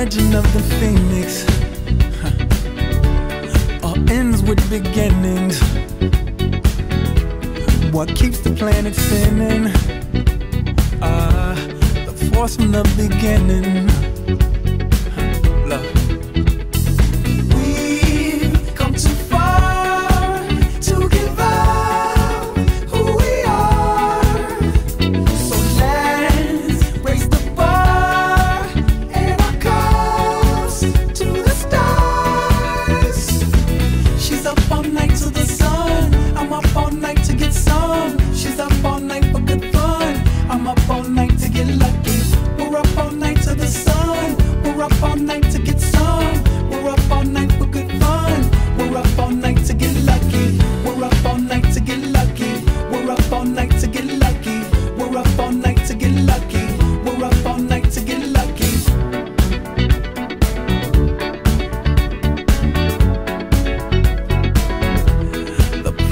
legend of the phoenix huh, all ends with beginnings. What keeps the planet spinning? Ah, the force from the beginning. Night to the sun. I'm up all night to get some. She's up all night for good fun. I'm up all night to get lucky. We're up all night to the sun.